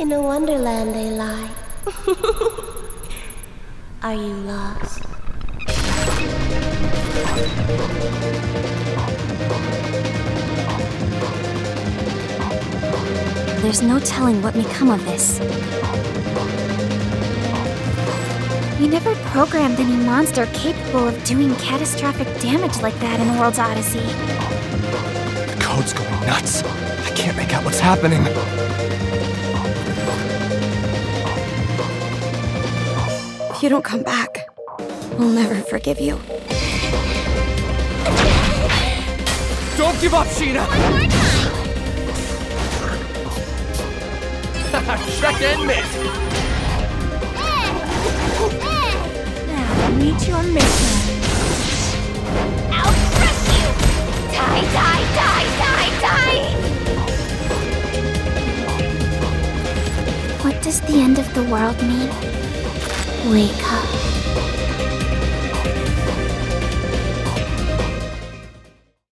In a wonderland they lie. Are you lost? There's no telling what may come of this. We never programmed any monster capable of doing catastrophic damage like that in the World's Odyssey. The code's going nuts. I can't make out what's happening. If you don't come back, we'll never forgive you. Don't give up, Shina! Check and mitt! Now, meet your mission. I'll crush you! Die, die, die, die, die! What does the end of the world mean? Wake up.